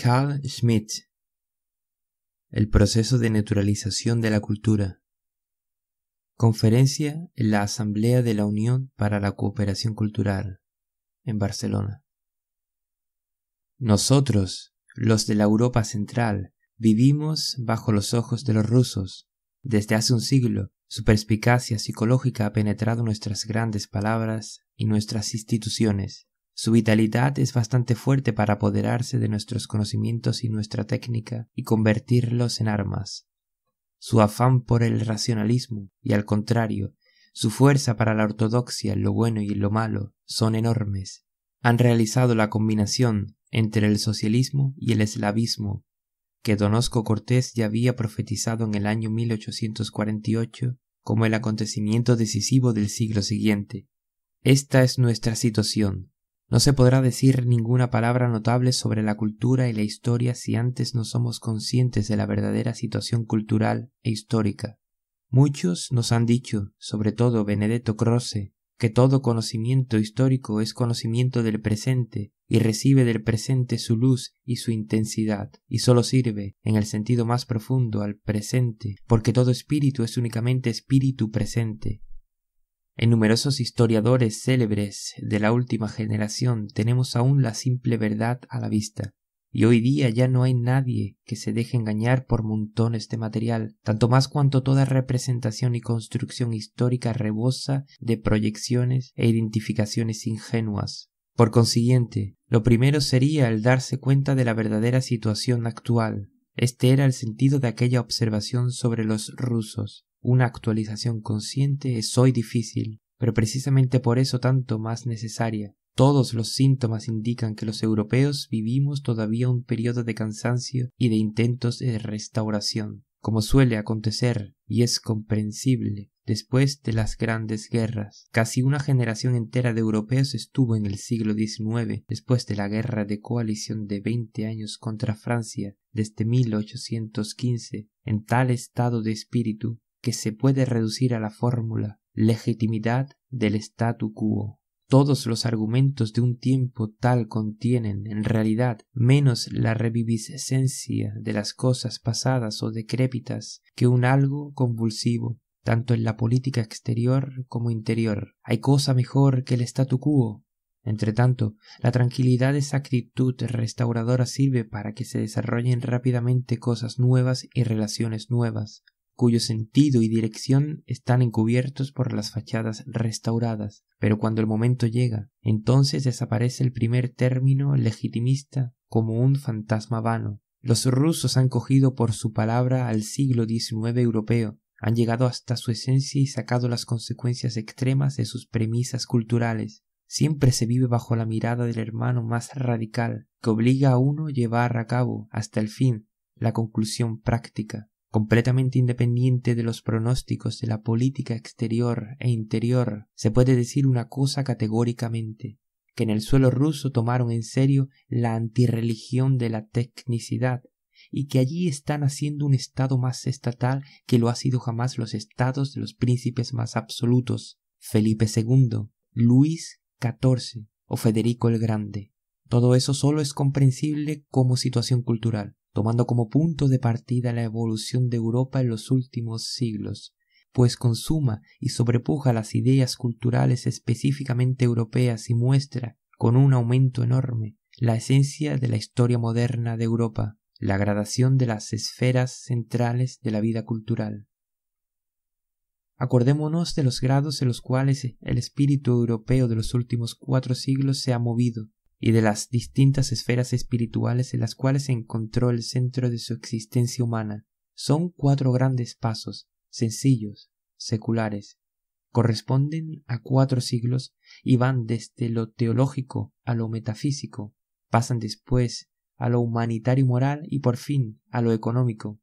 Carl Schmitt El proceso de neutralización de la cultura. Conferencia en la Asamblea de la Unión para la Cooperación Cultural en Barcelona. Nosotros, los de la Europa Central, vivimos bajo los ojos de los rusos. Desde hace un siglo, su perspicacia psicológica ha penetrado nuestras grandes palabras y nuestras instituciones su vitalidad es bastante fuerte para apoderarse de nuestros conocimientos y nuestra técnica y convertirlos en armas. Su afán por el racionalismo y al contrario, su fuerza para la ortodoxia lo bueno y lo malo son enormes. Han realizado la combinación entre el socialismo y el eslavismo que Donosco Cortés ya había profetizado en el año 1848 como el acontecimiento decisivo del siglo siguiente. Esta es nuestra situación, no se podrá decir ninguna palabra notable sobre la cultura y la historia si antes no somos conscientes de la verdadera situación cultural e histórica. Muchos nos han dicho, sobre todo Benedetto Croce, que todo conocimiento histórico es conocimiento del presente y recibe del presente su luz y su intensidad, y sólo sirve, en el sentido más profundo, al presente, porque todo espíritu es únicamente espíritu presente, en numerosos historiadores célebres de la última generación tenemos aún la simple verdad a la vista, y hoy día ya no hay nadie que se deje engañar por montones de material, tanto más cuanto toda representación y construcción histórica rebosa de proyecciones e identificaciones ingenuas. Por consiguiente, lo primero sería el darse cuenta de la verdadera situación actual. Este era el sentido de aquella observación sobre los rusos. Una actualización consciente es hoy difícil, pero precisamente por eso tanto más necesaria. Todos los síntomas indican que los europeos vivimos todavía un periodo de cansancio y de intentos de restauración, como suele acontecer, y es comprensible, después de las grandes guerras. Casi una generación entera de europeos estuvo en el siglo XIX, después de la guerra de coalición de veinte años contra Francia, desde 1815, en tal estado de espíritu que se puede reducir a la fórmula legitimidad del statu quo. Todos los argumentos de un tiempo tal contienen, en realidad, menos la reviviscencia de las cosas pasadas o decrépitas que un algo convulsivo, tanto en la política exterior como interior. Hay cosa mejor que el statu quo. Entretanto, la tranquilidad de esa actitud restauradora sirve para que se desarrollen rápidamente cosas nuevas y relaciones nuevas, cuyo sentido y dirección están encubiertos por las fachadas restauradas, pero cuando el momento llega, entonces desaparece el primer término legitimista como un fantasma vano. Los rusos han cogido por su palabra al siglo XIX europeo, han llegado hasta su esencia y sacado las consecuencias extremas de sus premisas culturales. Siempre se vive bajo la mirada del hermano más radical, que obliga a uno llevar a cabo hasta el fin la conclusión práctica completamente independiente de los pronósticos de la política exterior e interior, se puede decir una cosa categóricamente, que en el suelo ruso tomaron en serio la antirreligión de la tecnicidad y que allí están haciendo un estado más estatal que lo ha sido jamás los estados de los príncipes más absolutos, Felipe II, Luis XIV o Federico el Grande. Todo eso solo es comprensible como situación cultural tomando como punto de partida la evolución de Europa en los últimos siglos, pues consuma y sobrepuja las ideas culturales específicamente europeas y muestra, con un aumento enorme, la esencia de la historia moderna de Europa, la gradación de las esferas centrales de la vida cultural. Acordémonos de los grados en los cuales el espíritu europeo de los últimos cuatro siglos se ha movido, y de las distintas esferas espirituales en las cuales encontró el centro de su existencia humana. Son cuatro grandes pasos, sencillos, seculares, corresponden a cuatro siglos y van desde lo teológico a lo metafísico, pasan después a lo humanitario y moral y por fin a lo económico.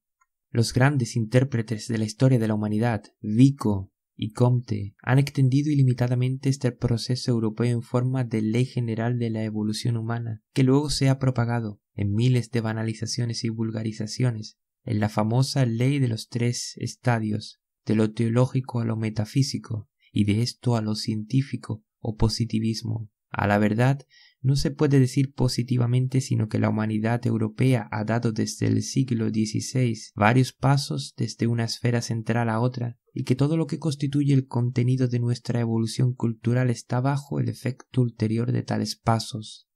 Los grandes intérpretes de la historia de la humanidad, Vico, y Comte han extendido ilimitadamente este proceso europeo en forma de ley general de la evolución humana, que luego se ha propagado en miles de banalizaciones y vulgarizaciones, en la famosa ley de los tres estadios, de lo teológico a lo metafísico, y de esto a lo científico o positivismo. A la verdad, no se puede decir positivamente sino que la humanidad europea ha dado desde el siglo XVI varios pasos desde una esfera central a otra y que todo lo que constituye el contenido de nuestra evolución cultural está bajo el efecto ulterior de tales pasos.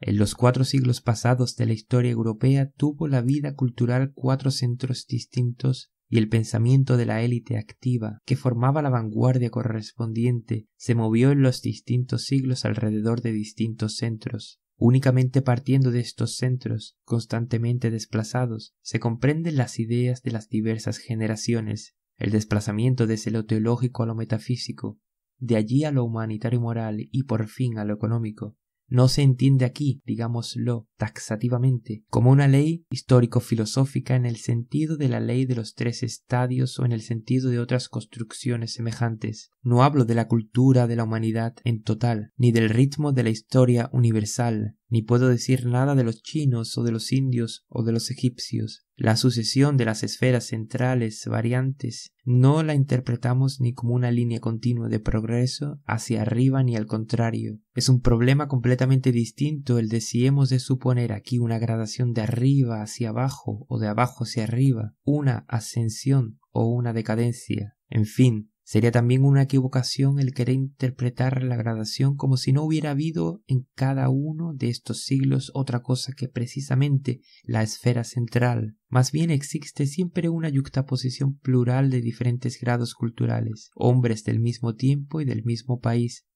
En los cuatro siglos pasados de la historia europea tuvo la vida cultural cuatro centros distintos y el pensamiento de la élite activa, que formaba la vanguardia correspondiente, se movió en los distintos siglos alrededor de distintos centros. Únicamente partiendo de estos centros, constantemente desplazados, se comprenden las ideas de las diversas generaciones, el desplazamiento desde lo teológico a lo metafísico, de allí a lo humanitario moral y por fin a lo económico, no se entiende aquí, digámoslo taxativamente, como una ley histórico-filosófica en el sentido de la ley de los tres estadios o en el sentido de otras construcciones semejantes. No hablo de la cultura de la humanidad en total, ni del ritmo de la historia universal, ni puedo decir nada de los chinos o de los indios o de los egipcios. La sucesión de las esferas centrales variantes no la interpretamos ni como una línea continua de progreso hacia arriba ni al contrario. Es un problema completamente distinto el de si hemos de suponer aquí una gradación de arriba hacia abajo o de abajo hacia arriba, una ascensión o una decadencia. En fin, Sería también una equivocación el querer interpretar la gradación como si no hubiera habido en cada uno de estos siglos otra cosa que precisamente la esfera central. Más bien existe siempre una yuxtaposición plural de diferentes grados culturales, hombres del mismo tiempo y del mismo país,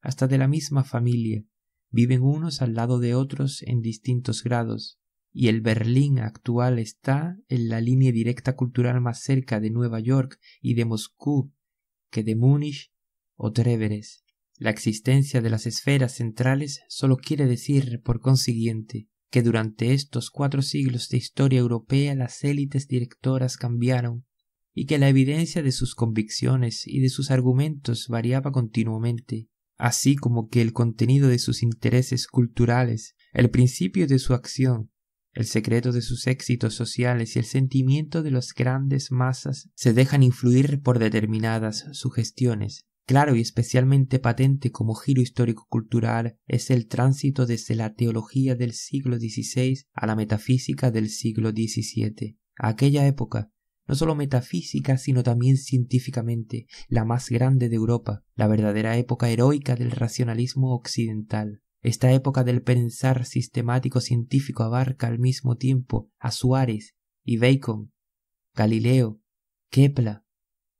hasta de la misma familia. Viven unos al lado de otros en distintos grados, y el Berlín actual está en la línea directa cultural más cerca de Nueva York y de Moscú de Múnich o Treveres. La existencia de las esferas centrales solo quiere decir, por consiguiente, que durante estos cuatro siglos de historia europea las élites directoras cambiaron y que la evidencia de sus convicciones y de sus argumentos variaba continuamente, así como que el contenido de sus intereses culturales, el principio de su acción el secreto de sus éxitos sociales y el sentimiento de las grandes masas se dejan influir por determinadas sugestiones. Claro y especialmente patente como giro histórico-cultural es el tránsito desde la teología del siglo XVI a la metafísica del siglo XVII. Aquella época, no solo metafísica, sino también científicamente, la más grande de Europa, la verdadera época heroica del racionalismo occidental. Esta época del pensar sistemático científico abarca al mismo tiempo a Suárez y Bacon, Galileo, Kepler,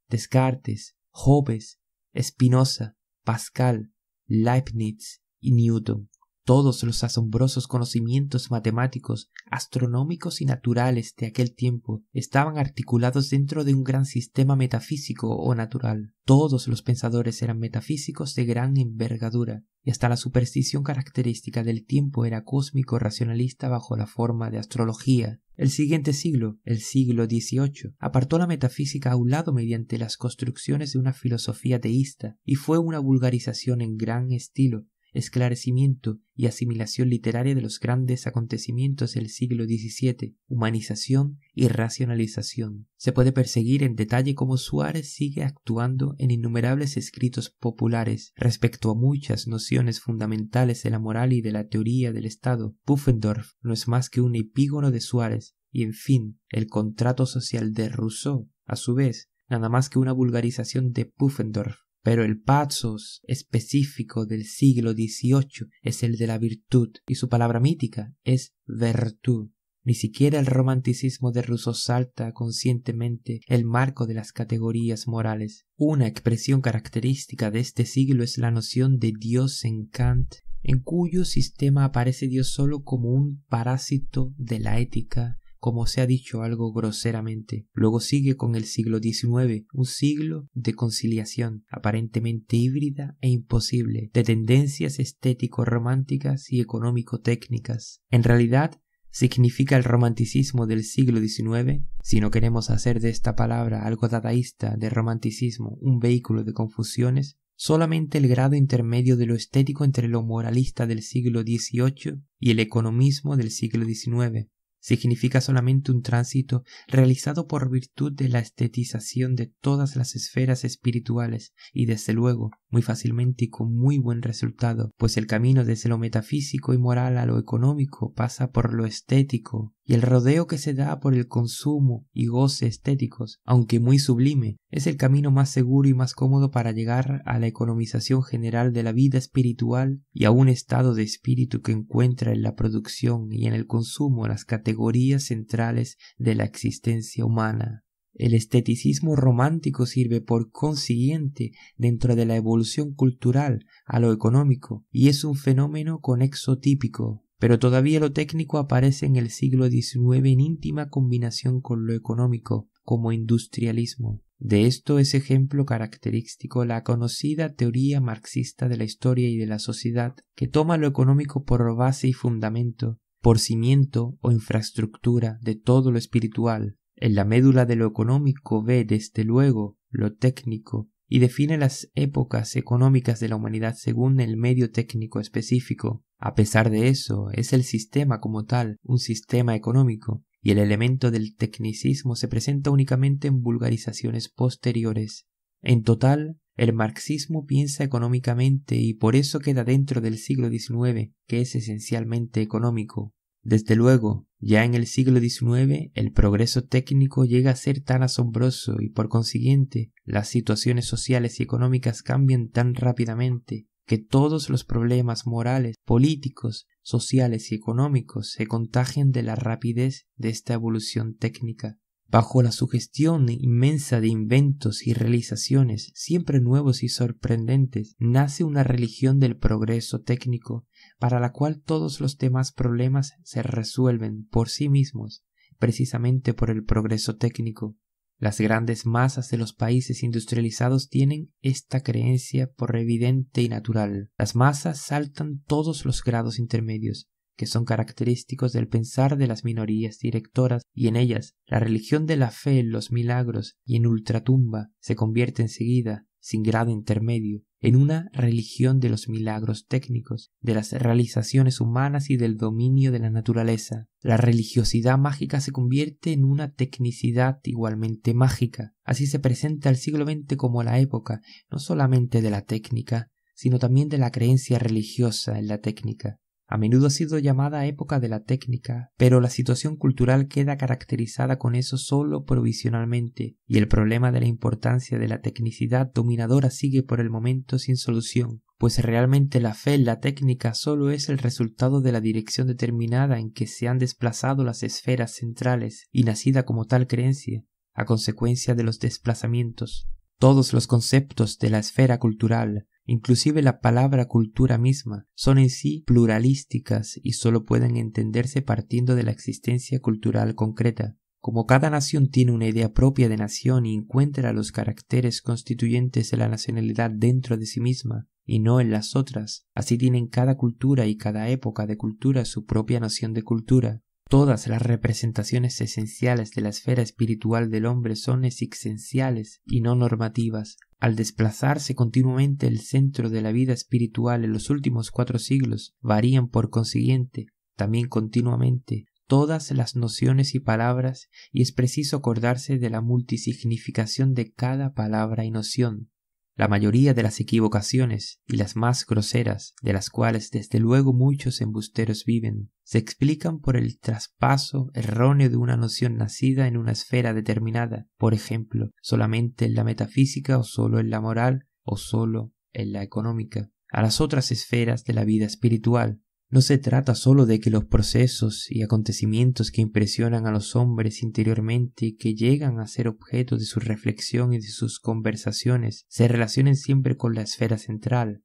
Descartes, Hobbes, Spinoza, Pascal, Leibniz y Newton. Todos los asombrosos conocimientos matemáticos, astronómicos y naturales de aquel tiempo estaban articulados dentro de un gran sistema metafísico o natural. Todos los pensadores eran metafísicos de gran envergadura, y hasta la superstición característica del tiempo era cósmico racionalista bajo la forma de astrología. El siguiente siglo, el siglo XVIII, apartó la metafísica a un lado mediante las construcciones de una filosofía teísta y fue una vulgarización en gran estilo esclarecimiento y asimilación literaria de los grandes acontecimientos del siglo XVII, humanización y racionalización. Se puede perseguir en detalle cómo Suárez sigue actuando en innumerables escritos populares respecto a muchas nociones fundamentales de la moral y de la teoría del Estado. Pufendorf no es más que un epígono de Suárez, y en fin, el contrato social de Rousseau, a su vez, nada más que una vulgarización de Pufendorf pero el pathos específico del siglo XVIII es el de la virtud y su palabra mítica es virtud. Ni siquiera el romanticismo de Rousseau salta conscientemente el marco de las categorías morales. Una expresión característica de este siglo es la noción de Dios en Kant, en cuyo sistema aparece Dios solo como un parásito de la ética como se ha dicho algo groseramente. Luego sigue con el siglo XIX, un siglo de conciliación aparentemente híbrida e imposible, de tendencias estético-románticas y económico-técnicas. En realidad, significa el romanticismo del siglo XIX, si no queremos hacer de esta palabra algo dadaísta de romanticismo un vehículo de confusiones, solamente el grado intermedio de lo estético entre lo moralista del siglo XVIII y el economismo del siglo XIX, significa solamente un tránsito realizado por virtud de la estetización de todas las esferas espirituales y desde luego muy fácilmente y con muy buen resultado, pues el camino desde lo metafísico y moral a lo económico pasa por lo estético y el rodeo que se da por el consumo y goce estéticos, aunque muy sublime, es el camino más seguro y más cómodo para llegar a la economización general de la vida espiritual y a un estado de espíritu que encuentra en la producción y en el consumo las categorías centrales de la existencia humana. El esteticismo romántico sirve por consiguiente dentro de la evolución cultural a lo económico y es un fenómeno conexo típico pero todavía lo técnico aparece en el siglo XIX en íntima combinación con lo económico, como industrialismo. De esto es ejemplo característico la conocida teoría marxista de la historia y de la sociedad, que toma lo económico por base y fundamento, por cimiento o infraestructura de todo lo espiritual. En la médula de lo económico ve, desde luego, lo técnico, y define las épocas económicas de la humanidad según el medio técnico específico. A pesar de eso, es el sistema como tal un sistema económico, y el elemento del tecnicismo se presenta únicamente en vulgarizaciones posteriores. En total, el marxismo piensa económicamente y por eso queda dentro del siglo XIX, que es esencialmente económico. Desde luego, ya en el siglo XIX el progreso técnico llega a ser tan asombroso y por consiguiente las situaciones sociales y económicas cambian tan rápidamente que todos los problemas morales, políticos, sociales y económicos se contagian de la rapidez de esta evolución técnica. Bajo la sugestión inmensa de inventos y realizaciones siempre nuevos y sorprendentes, nace una religión del progreso técnico, para la cual todos los demás problemas se resuelven por sí mismos, precisamente por el progreso técnico. Las grandes masas de los países industrializados tienen esta creencia por evidente y natural. Las masas saltan todos los grados intermedios, que son característicos del pensar de las minorías directoras, y en ellas la religión de la fe en los milagros y en ultratumba se convierte enseguida, sin grado intermedio, en una religión de los milagros técnicos, de las realizaciones humanas y del dominio de la naturaleza. La religiosidad mágica se convierte en una tecnicidad igualmente mágica. Así se presenta el siglo XX como la época no solamente de la técnica, sino también de la creencia religiosa en la técnica. A menudo ha sido llamada época de la técnica, pero la situación cultural queda caracterizada con eso solo provisionalmente, y el problema de la importancia de la tecnicidad dominadora sigue por el momento sin solución, pues realmente la fe en la técnica solo es el resultado de la dirección determinada en que se han desplazado las esferas centrales y nacida como tal creencia, a consecuencia de los desplazamientos. Todos los conceptos de la esfera cultural, inclusive la palabra cultura misma, son en sí pluralísticas y sólo pueden entenderse partiendo de la existencia cultural concreta. Como cada nación tiene una idea propia de nación y encuentra los caracteres constituyentes de la nacionalidad dentro de sí misma y no en las otras, así tienen cada cultura y cada época de cultura su propia noción de cultura. Todas las representaciones esenciales de la esfera espiritual del hombre son existenciales y no normativas. Al desplazarse continuamente el centro de la vida espiritual en los últimos cuatro siglos, varían por consiguiente también continuamente todas las nociones y palabras y es preciso acordarse de la multisignificación de cada palabra y noción. La mayoría de las equivocaciones y las más groseras, de las cuales desde luego muchos embusteros viven, se explican por el traspaso erróneo de una noción nacida en una esfera determinada, por ejemplo, solamente en la metafísica o solo en la moral o solo en la económica, a las otras esferas de la vida espiritual, no se trata sólo de que los procesos y acontecimientos que impresionan a los hombres interiormente y que llegan a ser objeto de su reflexión y de sus conversaciones se relacionen siempre con la esfera central.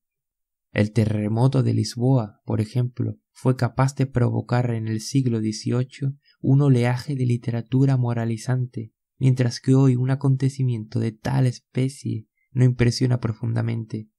El terremoto de Lisboa, por ejemplo, fue capaz de provocar en el siglo XVIII un oleaje de literatura moralizante, mientras que hoy un acontecimiento de tal especie no impresiona profundamente.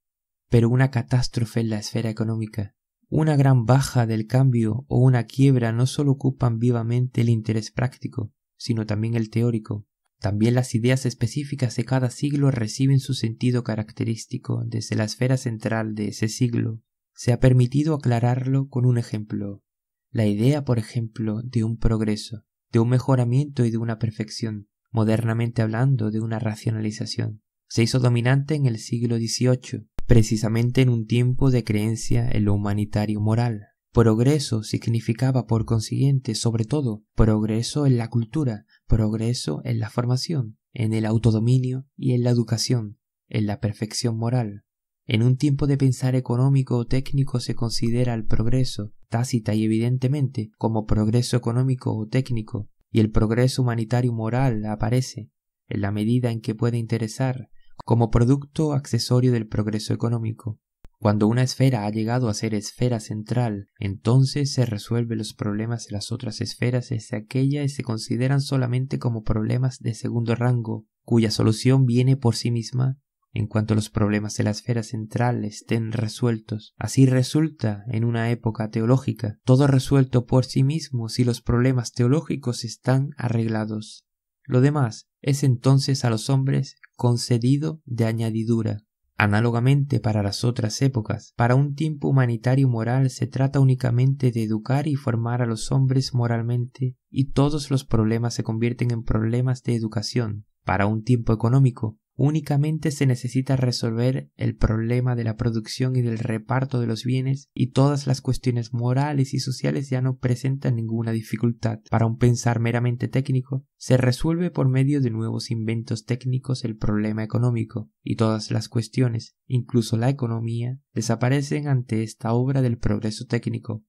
Pero una catástrofe en la esfera económica una gran baja del cambio o una quiebra no solo ocupan vivamente el interés práctico, sino también el teórico. También las ideas específicas de cada siglo reciben su sentido característico desde la esfera central de ese siglo. Se ha permitido aclararlo con un ejemplo. La idea, por ejemplo, de un progreso, de un mejoramiento y de una perfección, modernamente hablando de una racionalización, se hizo dominante en el siglo XVIII, precisamente en un tiempo de creencia en lo humanitario moral. Progreso significaba, por consiguiente, sobre todo, progreso en la cultura, progreso en la formación, en el autodominio y en la educación, en la perfección moral. En un tiempo de pensar económico o técnico se considera el progreso, tácita y evidentemente, como progreso económico o técnico, y el progreso humanitario moral aparece, en la medida en que puede interesar, como producto accesorio del progreso económico. Cuando una esfera ha llegado a ser esfera central, entonces se resuelven los problemas de las otras esferas desde aquella y se consideran solamente como problemas de segundo rango, cuya solución viene por sí misma en cuanto los problemas de la esfera central estén resueltos. Así resulta en una época teológica, todo resuelto por sí mismo si los problemas teológicos están arreglados. Lo demás es entonces a los hombres concedido de añadidura. Análogamente para las otras épocas, para un tiempo humanitario moral se trata únicamente de educar y formar a los hombres moralmente y todos los problemas se convierten en problemas de educación. Para un tiempo económico, únicamente se necesita resolver el problema de la producción y del reparto de los bienes y todas las cuestiones morales y sociales ya no presentan ninguna dificultad. Para un pensar meramente técnico, se resuelve por medio de nuevos inventos técnicos el problema económico y todas las cuestiones, incluso la economía, desaparecen ante esta obra del progreso técnico.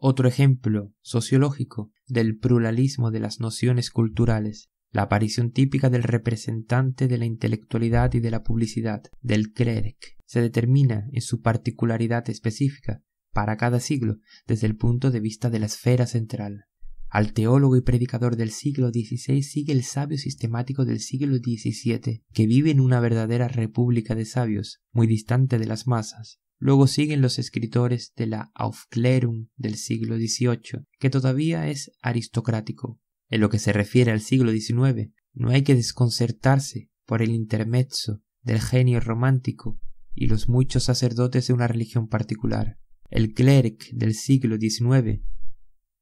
Otro ejemplo sociológico del pluralismo de las nociones culturales la aparición típica del representante de la intelectualidad y de la publicidad, del cleric, se determina en su particularidad específica para cada siglo desde el punto de vista de la esfera central. Al teólogo y predicador del siglo XVI sigue el sabio sistemático del siglo XVII, que vive en una verdadera república de sabios, muy distante de las masas. Luego siguen los escritores de la Aufklärung del siglo XVIII, que todavía es aristocrático, en lo que se refiere al siglo XIX, no hay que desconcertarse por el intermezzo del genio romántico y los muchos sacerdotes de una religión particular. El cleric del siglo XIX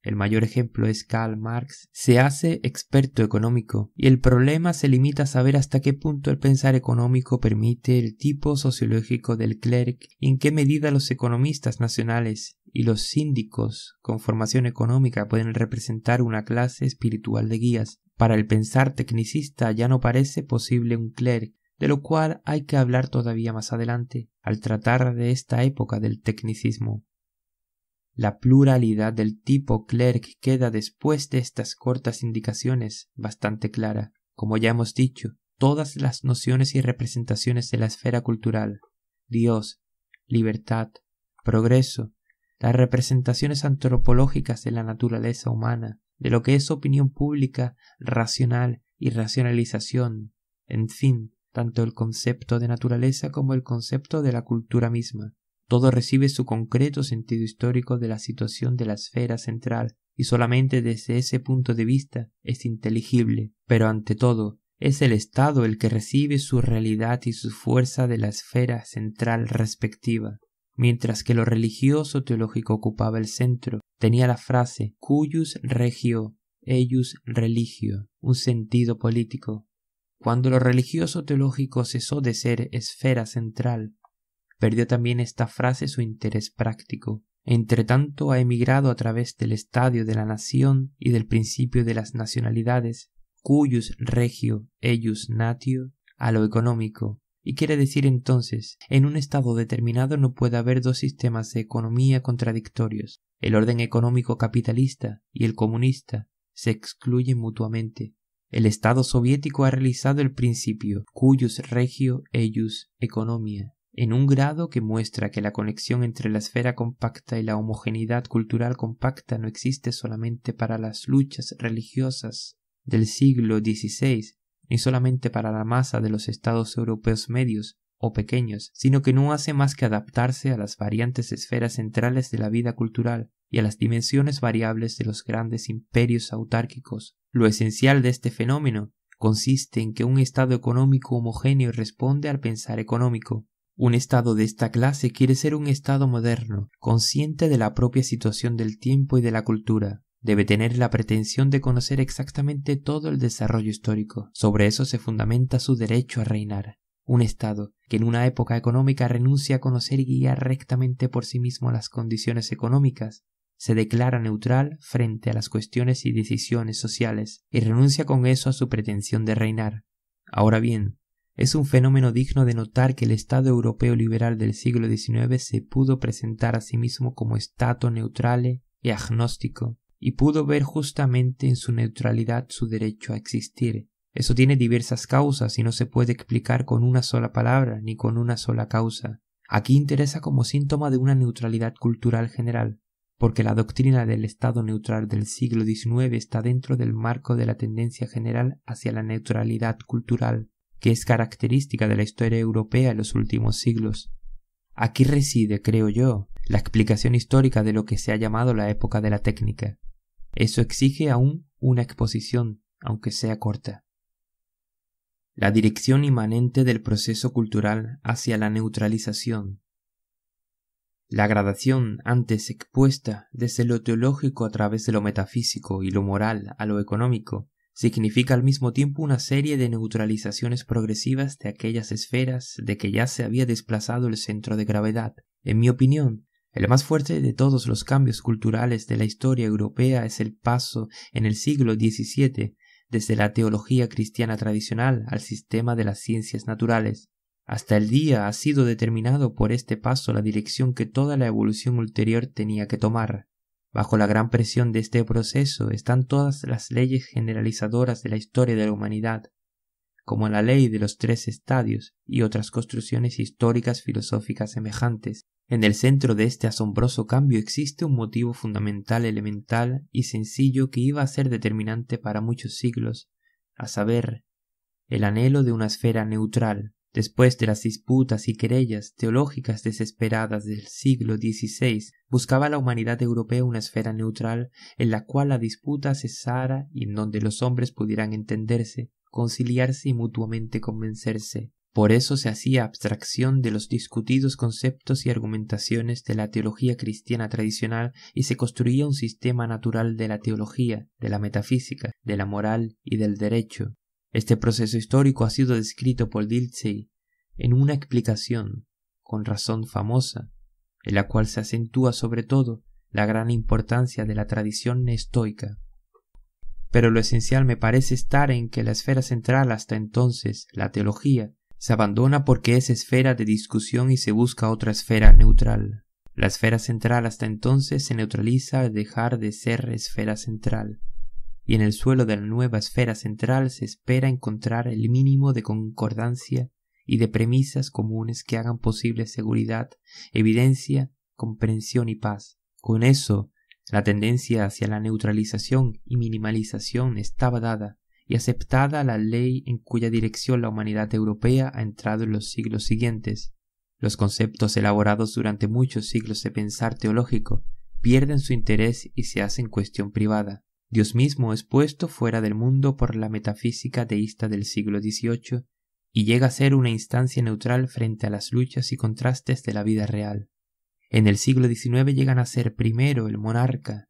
el mayor ejemplo es Karl Marx, se hace experto económico y el problema se limita a saber hasta qué punto el pensar económico permite el tipo sociológico del cleric y en qué medida los economistas nacionales y los síndicos con formación económica pueden representar una clase espiritual de guías. Para el pensar tecnicista ya no parece posible un cleric, de lo cual hay que hablar todavía más adelante, al tratar de esta época del tecnicismo. La pluralidad del tipo clerk queda después de estas cortas indicaciones bastante clara. Como ya hemos dicho, todas las nociones y representaciones de la esfera cultural, Dios, libertad, progreso, las representaciones antropológicas de la naturaleza humana, de lo que es opinión pública, racional y racionalización, en fin, tanto el concepto de naturaleza como el concepto de la cultura misma, todo recibe su concreto sentido histórico de la situación de la esfera central y solamente desde ese punto de vista es inteligible, pero ante todo es el Estado el que recibe su realidad y su fuerza de la esfera central respectiva. Mientras que lo religioso teológico ocupaba el centro, tenía la frase cuyus regio, eius religio, un sentido político. Cuando lo religioso teológico cesó de ser esfera central perdió también esta frase su interés práctico. Entretanto ha emigrado a través del estadio de la nación y del principio de las nacionalidades, cuyus regio eius natio, a lo económico, y quiere decir entonces, en un estado determinado no puede haber dos sistemas de economía contradictorios. El orden económico capitalista y el comunista se excluyen mutuamente. El Estado soviético ha realizado el principio cuyus regio eius economia en un grado que muestra que la conexión entre la esfera compacta y la homogeneidad cultural compacta no existe solamente para las luchas religiosas del siglo XVI, ni solamente para la masa de los estados europeos medios o pequeños, sino que no hace más que adaptarse a las variantes esferas centrales de la vida cultural y a las dimensiones variables de los grandes imperios autárquicos. Lo esencial de este fenómeno consiste en que un estado económico homogéneo responde al pensar económico, Un Estado de esta clase quiere ser un Estado moderno, consciente de la propia situación del tiempo y de la cultura. Debe tener la pretensión de conocer exactamente todo el desarrollo histórico. Sobre eso se fundamenta su derecho a reinar. Un Estado que en una época económica renuncia a conocer y guiar rectamente por sí mismo las condiciones económicas, se declara neutral frente a las cuestiones y decisiones sociales y renuncia con eso a su pretensión de reinar. Ahora bien, es un fenómeno digno de notar que el Estado europeo liberal del siglo XIX se pudo presentar a sí mismo como Estado neutral y agnóstico, y pudo ver justamente en su neutralidad su derecho a existir. Eso tiene diversas causas y no se puede explicar con una sola palabra ni con una sola causa. Aquí interesa como síntoma de una neutralidad cultural general, porque la doctrina del Estado neutral del siglo XIX está dentro del marco de la tendencia general hacia la neutralidad cultural que es característica de la historia europea en los últimos siglos. Aquí reside, creo yo, la explicación histórica de lo que se ha llamado la época de la técnica. Eso exige aún una exposición, aunque sea corta. La dirección inmanente del proceso cultural hacia la neutralización. La gradación antes expuesta desde lo teológico a través de lo metafísico y lo moral a lo económico significa al mismo tiempo una serie de neutralizaciones progresivas de aquellas esferas de que ya se había desplazado el centro de gravedad. En mi opinión, el más fuerte de todos los cambios culturales de la historia europea es el paso en el siglo XVII desde la teología cristiana tradicional al sistema de las ciencias naturales. Hasta el día ha sido determinado por este paso la dirección que toda la evolución ulterior tenía que tomar. Bajo la gran presión de este proceso están todas las leyes generalizadoras de la historia de la humanidad, como la ley de los tres estadios y otras construcciones históricas filosóficas semejantes. En el centro de este asombroso cambio existe un motivo fundamental, elemental y sencillo que iba a ser determinante para muchos siglos, a saber, el anhelo de una esfera neutral, Después de las disputas y querellas teológicas desesperadas del siglo XVI, buscaba la humanidad europea una esfera neutral en la cual la disputa cesara y en donde los hombres pudieran entenderse, conciliarse y mutuamente convencerse. Por eso se hacía abstracción de los discutidos conceptos y argumentaciones de la teología cristiana tradicional y se construía un sistema natural de la teología, de la metafísica, de la moral y del derecho, este proceso histórico ha sido descrito por Dilthey en una explicación, con razón famosa, en la cual se acentúa sobre todo la gran importancia de la tradición estoica. Pero lo esencial me parece estar en que la esfera central hasta entonces, la teología, se abandona porque es esfera de discusión y se busca otra esfera neutral. La esfera central hasta entonces se neutraliza al dejar de ser esfera central y en el suelo de la nueva esfera central se espera encontrar el mínimo de concordancia y de premisas comunes que hagan posible seguridad, evidencia, comprensión y paz. Con eso, la tendencia hacia la neutralización y minimalización estaba dada y aceptada la ley en cuya dirección la humanidad europea ha entrado en los siglos siguientes. Los conceptos elaborados durante muchos siglos de pensar teológico pierden su interés y se hacen cuestión privada. Dios mismo es puesto fuera del mundo por la metafísica deísta del siglo XVIII y llega a ser una instancia neutral frente a las luchas y contrastes de la vida real. En el siglo XIX llegan a ser primero el monarca,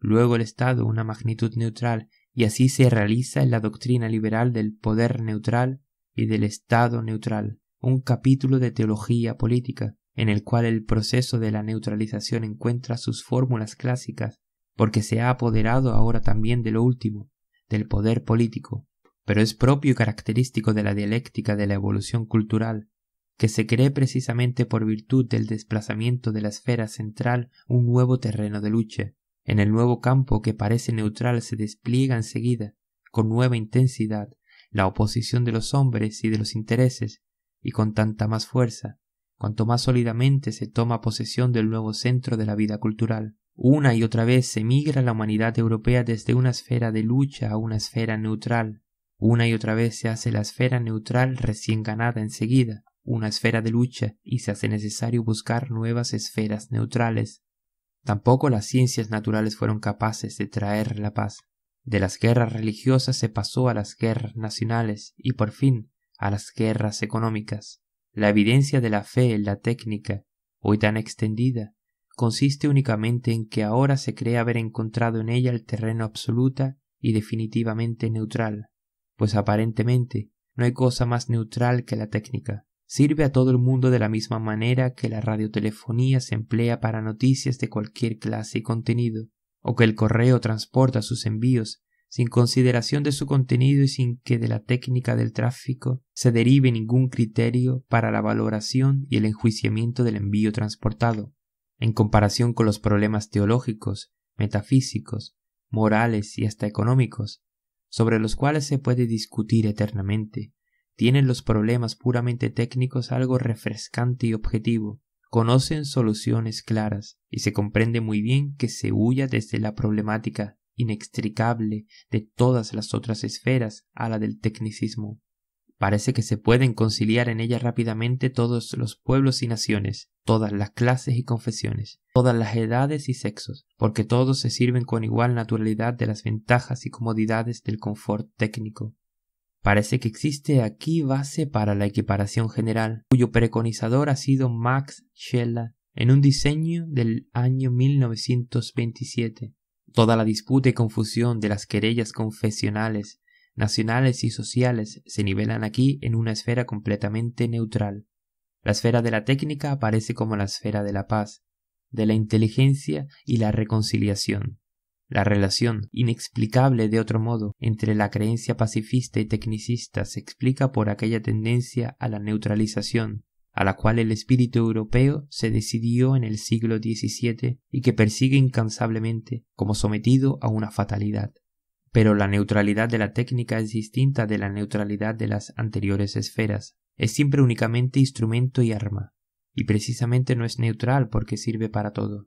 luego el Estado una magnitud neutral, y así se realiza en la doctrina liberal del poder neutral y del Estado neutral, un capítulo de teología política, en el cual el proceso de la neutralización encuentra sus fórmulas clásicas porque se ha apoderado ahora también de lo último, del poder político, pero es propio y característico de la dialéctica de la evolución cultural, que se cree precisamente por virtud del desplazamiento de la esfera central un nuevo terreno de lucha. En el nuevo campo que parece neutral se despliega enseguida, con nueva intensidad, la oposición de los hombres y de los intereses, y con tanta más fuerza, cuanto más sólidamente se toma posesión del nuevo centro de la vida cultural. Una y otra vez se migra la humanidad europea desde una esfera de lucha a una esfera neutral. Una y otra vez se hace la esfera neutral recién ganada enseguida, una esfera de lucha, y se hace necesario buscar nuevas esferas neutrales. Tampoco las ciencias naturales fueron capaces de traer la paz. De las guerras religiosas se pasó a las guerras nacionales y por fin a las guerras económicas. La evidencia de la fe en la técnica, hoy tan extendida, consiste únicamente en que ahora se cree haber encontrado en ella el terreno absoluta y definitivamente neutral, pues aparentemente no hay cosa más neutral que la técnica. Sirve a todo el mundo de la misma manera que la radiotelefonía se emplea para noticias de cualquier clase y contenido, o que el correo transporta sus envíos sin consideración de su contenido y sin que de la técnica del tráfico se derive ningún criterio para la valoración y el enjuiciamiento del envío transportado. En comparación con los problemas teológicos, metafísicos, morales y hasta económicos, sobre los cuales se puede discutir eternamente, tienen los problemas puramente técnicos algo refrescante y objetivo, conocen soluciones claras y se comprende muy bien que se huya desde la problemática inextricable de todas las otras esferas a la del tecnicismo. Parece que se pueden conciliar en ella rápidamente todos los pueblos y naciones, todas las clases y confesiones, todas las edades y sexos, porque todos se sirven con igual naturalidad de las ventajas y comodidades del confort técnico. Parece que existe aquí base para la equiparación general, cuyo preconizador ha sido Max Scheler en un diseño del año 1927. Toda la disputa y confusión de las querellas confesionales, nacionales y sociales se nivelan aquí en una esfera completamente neutral. La esfera de la técnica aparece como la esfera de la paz, de la inteligencia y la reconciliación. La relación, inexplicable de otro modo, entre la creencia pacifista y tecnicista se explica por aquella tendencia a la neutralización, a la cual el espíritu europeo se decidió en el siglo XVII y que persigue incansablemente como sometido a una fatalidad. Pero la neutralidad de la técnica es distinta de la neutralidad de las anteriores esferas. Es siempre únicamente instrumento y arma, y precisamente no es neutral porque sirve para todo.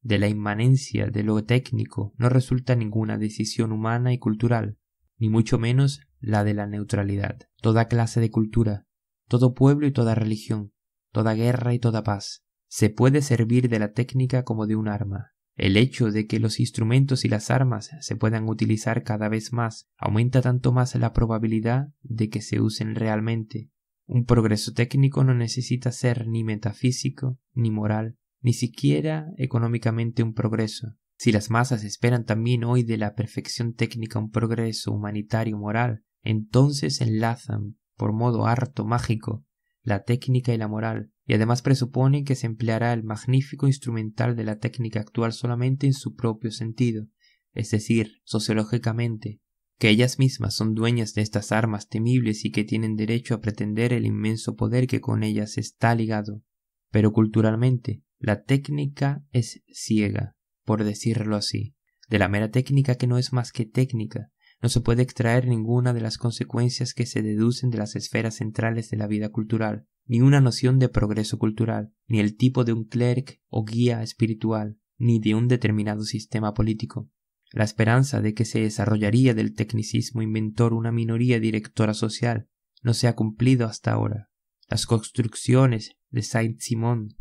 De la inmanencia de lo técnico no resulta ninguna decisión humana y cultural, ni mucho menos la de la neutralidad. Toda clase de cultura, todo pueblo y toda religión, toda guerra y toda paz, se puede servir de la técnica como de un arma. El hecho de que los instrumentos y las armas se puedan utilizar cada vez más aumenta tanto más la probabilidad de que se usen realmente. Un progreso técnico no necesita ser ni metafísico, ni moral, ni siquiera económicamente un progreso. Si las masas esperan también hoy de la perfección técnica un progreso humanitario moral, entonces enlazan, por modo harto mágico, la técnica y la moral, y además presuponen que se empleará el magnífico instrumental de la técnica actual solamente en su propio sentido, es decir, sociológicamente, que ellas mismas son dueñas de estas armas temibles y que tienen derecho a pretender el inmenso poder que con ellas está ligado. Pero culturalmente, la técnica es ciega, por decirlo así. De la mera técnica que no es más que técnica, no se puede extraer ninguna de las consecuencias que se deducen de las esferas centrales de la vida cultural, ni una noción de progreso cultural, ni el tipo de un clerc o guía espiritual, ni de un determinado sistema político. La esperanza de que se desarrollaría del tecnicismo inventor una minoría directora social no se ha cumplido hasta ahora. Las construcciones de Saint-Simon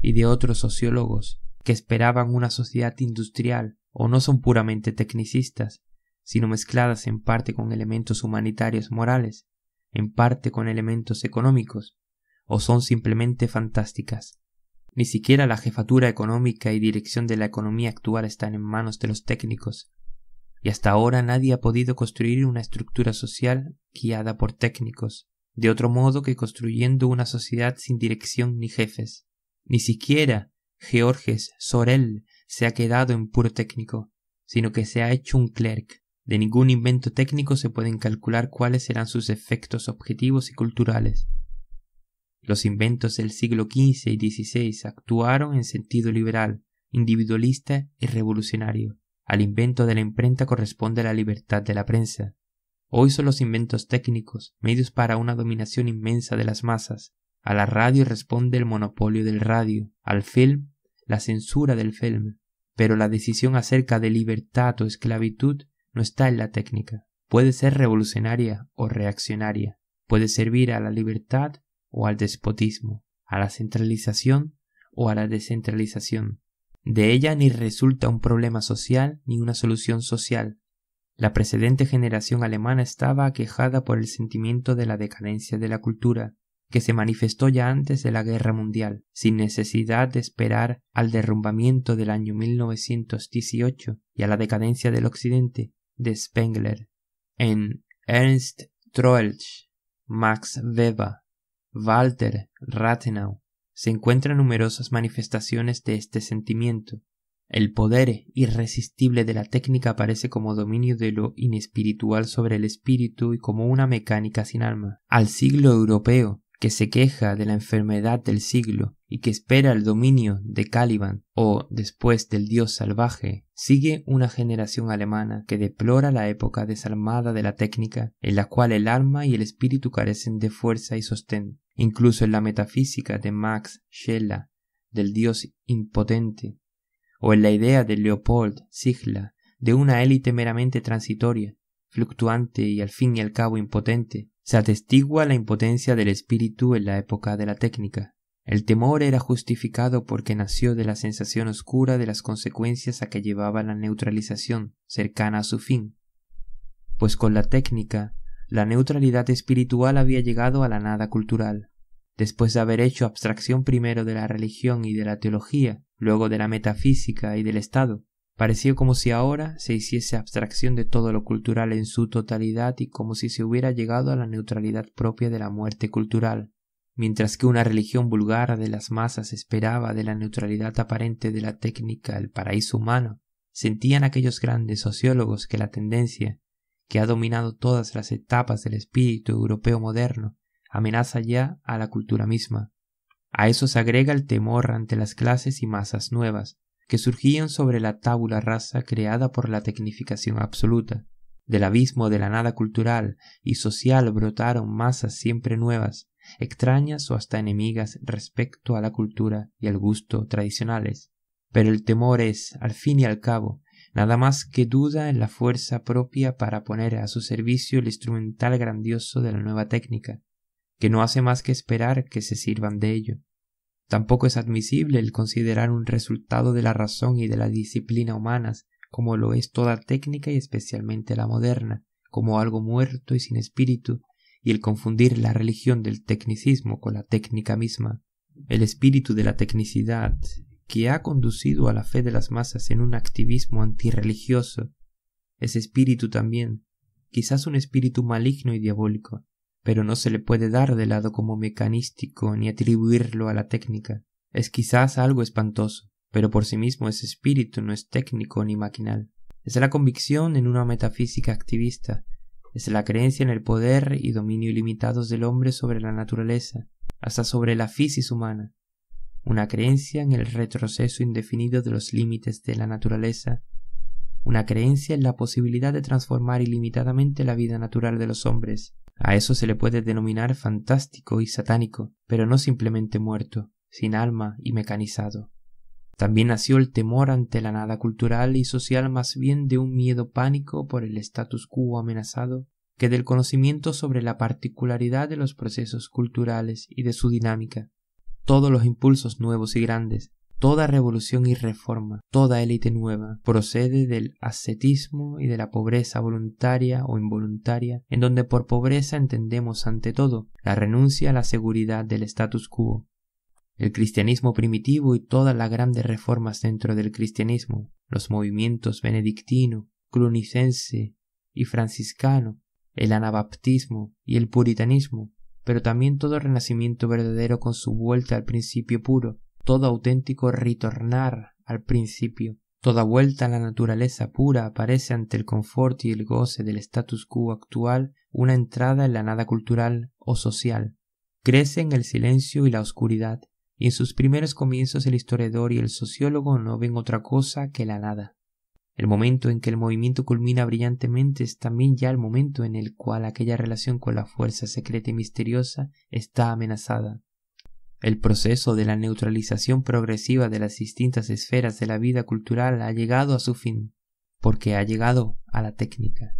y de otros sociólogos que esperaban una sociedad industrial o no son puramente tecnicistas, sino mezcladas en parte con elementos humanitarios morales, en parte con elementos económicos, o son simplemente fantásticas. Ni siquiera la jefatura económica y dirección de la economía actual están en manos de los técnicos, y hasta ahora nadie ha podido construir una estructura social guiada por técnicos, de otro modo que construyendo una sociedad sin dirección ni jefes. Ni siquiera Georges Sorel se ha quedado en puro técnico, sino que se ha hecho un clerc. De ningún invento técnico se pueden calcular cuáles serán sus efectos objetivos y culturales. Los inventos del siglo XV y XVI actuaron en sentido liberal, individualista y revolucionario. Al invento de la imprenta corresponde la libertad de la prensa. Hoy son los inventos técnicos medios para una dominación inmensa de las masas, a la radio responde el monopolio del radio, al film la censura del film. Pero la decisión acerca de libertad o esclavitud no está en la técnica. Puede ser revolucionaria o reaccionaria. Puede servir a la libertad o al despotismo, a la centralización o a la descentralización. De ella ni resulta un problema social ni una solución social. La precedente generación alemana estaba aquejada por el sentimiento de la decadencia de la cultura, que se manifestó ya antes de la Guerra Mundial, sin necesidad de esperar al derrumbamiento del año 1918 y a la decadencia del Occidente de Spengler. En Ernst Troeltsch, Max Weber, Walter Rathenau se encuentran numerosas manifestaciones de este sentimiento. El poder irresistible de la técnica aparece como dominio de lo inespiritual sobre el espíritu y como una mecánica sin alma. Al siglo europeo que se queja de la enfermedad del siglo y que espera el dominio de Caliban o después del dios salvaje, sigue una generación alemana que deplora la época desalmada de la técnica en la cual el alma y el espíritu carecen de fuerza y sostén. Incluso en la metafísica de Max Scheler del dios impotente, o en la idea de Leopold Ziegler de una élite meramente transitoria, fluctuante y al fin y al cabo impotente, se atestigua la impotencia del espíritu en la época de la técnica. El temor era justificado porque nació de la sensación oscura de las consecuencias a que llevaba la neutralización cercana a su fin, pues con la técnica la neutralidad espiritual había llegado a la nada cultural. Después de haber hecho abstracción primero de la religión y de la teología, luego de la metafísica y del Estado, Pareció como si ahora se hiciese abstracción de todo lo cultural en su totalidad y como si se hubiera llegado a la neutralidad propia de la muerte cultural, mientras que una religión vulgar de las masas esperaba de la neutralidad aparente de la técnica el paraíso humano, sentían aquellos grandes sociólogos que la tendencia, que ha dominado todas las etapas del espíritu europeo moderno, amenaza ya a la cultura misma. A eso se agrega el temor ante las clases y masas nuevas, que surgían sobre la tábula rasa creada por la tecnificación absoluta. Del abismo de la nada cultural y social brotaron masas siempre nuevas, extrañas o hasta enemigas respecto a la cultura y al gusto tradicionales. Pero el temor es, al fin y al cabo, nada más que duda en la fuerza propia para poner a su servicio el instrumental grandioso de la nueva técnica, que no hace más que esperar que se sirvan de ello. Tampoco es admisible el considerar un resultado de la razón y de la disciplina humanas, como lo es toda técnica y especialmente la moderna, como algo muerto y sin espíritu, y el confundir la religión del tecnicismo con la técnica misma. El espíritu de la tecnicidad, que ha conducido a la fe de las masas en un activismo antirreligioso, ese espíritu también, quizás un espíritu maligno y diabólico, pero no se le puede dar de lado como mecanístico ni atribuirlo a la técnica. Es quizás algo espantoso, pero por sí mismo ese espíritu no es técnico ni maquinal. Es la convicción en una metafísica activista, es la creencia en el poder y dominio ilimitados del hombre sobre la naturaleza, hasta sobre la fisis humana, una creencia en el retroceso indefinido de los límites de la naturaleza, una creencia en la posibilidad de transformar ilimitadamente la vida natural de los hombres, a eso se le puede denominar fantástico y satánico, pero no simplemente muerto, sin alma y mecanizado. También nació el temor ante la nada cultural y social más bien de un miedo pánico por el status quo amenazado que del conocimiento sobre la particularidad de los procesos culturales y de su dinámica. Todos los impulsos nuevos y grandes, Toda revolución y reforma, toda élite nueva, procede del ascetismo y de la pobreza voluntaria o involuntaria, en donde por pobreza entendemos ante todo la renuncia a la seguridad del status quo. El cristianismo primitivo y todas las grandes reformas dentro del cristianismo, los movimientos benedictino, clunicense y franciscano, el anabaptismo y el puritanismo, pero también todo renacimiento verdadero con su vuelta al principio puro, todo auténtico retornar al principio, toda vuelta a la naturaleza pura aparece ante el confort y el goce del status quo actual una entrada en la nada cultural o social. Crece en el silencio y la oscuridad, y en sus primeros comienzos el historiador y el sociólogo no ven otra cosa que la nada. El momento en que el movimiento culmina brillantemente es también ya el momento en el cual aquella relación con la fuerza secreta y misteriosa está amenazada. El proceso de la neutralización progresiva de las distintas esferas de la vida cultural ha llegado a su fin, porque ha llegado a la técnica.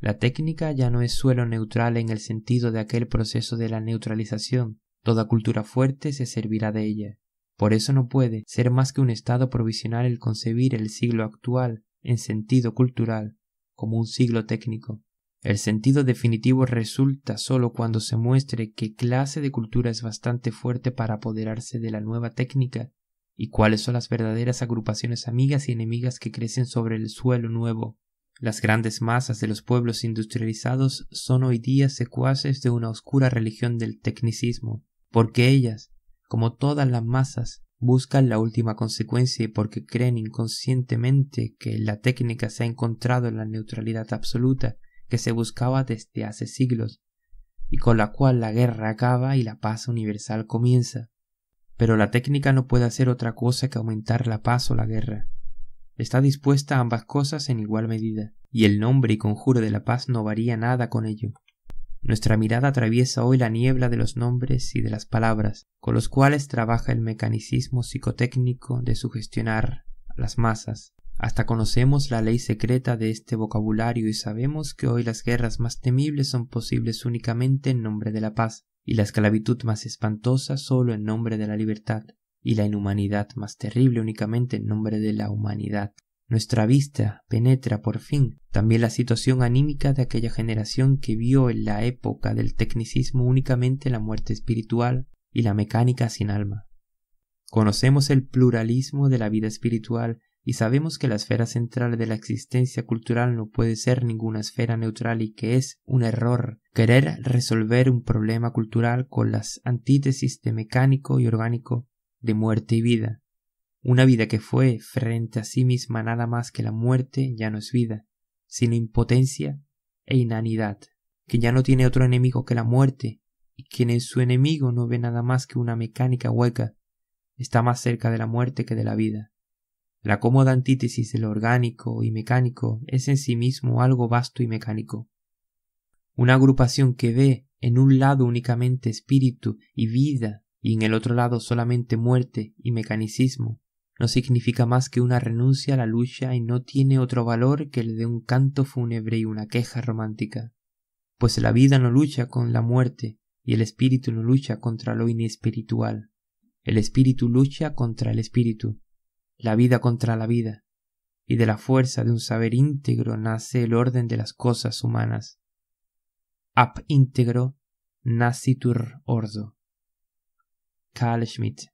La técnica ya no es suelo neutral en el sentido de aquel proceso de la neutralización. Toda cultura fuerte se servirá de ella. Por eso no puede ser más que un estado provisional el concebir el siglo actual en sentido cultural como un siglo técnico. El sentido definitivo resulta solo cuando se muestre qué clase de cultura es bastante fuerte para apoderarse de la nueva técnica y cuáles son las verdaderas agrupaciones amigas y enemigas que crecen sobre el suelo nuevo. Las grandes masas de los pueblos industrializados son hoy día secuaces de una oscura religión del tecnicismo, porque ellas, como todas las masas, buscan la última consecuencia y porque creen inconscientemente que la técnica se ha encontrado en la neutralidad absoluta que se buscaba desde hace siglos, y con la cual la guerra acaba y la paz universal comienza. Pero la técnica no puede hacer otra cosa que aumentar la paz o la guerra. Está dispuesta a ambas cosas en igual medida, y el nombre y conjuro de la paz no varía nada con ello. Nuestra mirada atraviesa hoy la niebla de los nombres y de las palabras, con los cuales trabaja el mecanicismo psicotécnico de sugestionar las masas. Hasta conocemos la ley secreta de este vocabulario y sabemos que hoy las guerras más temibles son posibles únicamente en nombre de la paz, y la esclavitud más espantosa solo en nombre de la libertad, y la inhumanidad más terrible únicamente en nombre de la humanidad. Nuestra vista penetra por fin también la situación anímica de aquella generación que vio en la época del tecnicismo únicamente la muerte espiritual y la mecánica sin alma. Conocemos el pluralismo de la vida espiritual y sabemos que la esfera central de la existencia cultural no puede ser ninguna esfera neutral y que es un error querer resolver un problema cultural con las antítesis de mecánico y orgánico, de muerte y vida. Una vida que fue frente a sí misma nada más que la muerte ya no es vida, sino impotencia e inanidad, que ya no tiene otro enemigo que la muerte, y quien en su enemigo no ve nada más que una mecánica hueca, está más cerca de la muerte que de la vida. La cómoda antítesis de lo orgánico y mecánico es en sí mismo algo vasto y mecánico. Una agrupación que ve en un lado únicamente espíritu y vida y en el otro lado solamente muerte y mecanicismo, no significa más que una renuncia a la lucha y no tiene otro valor que el de un canto fúnebre y una queja romántica. Pues la vida no lucha con la muerte y el espíritu no lucha contra lo inespiritual. El espíritu lucha contra el espíritu, la vida contra la vida, y de la fuerza de un saber íntegro nace el orden de las cosas humanas. Ab íntegro nascitur ordo. Carl Schmidt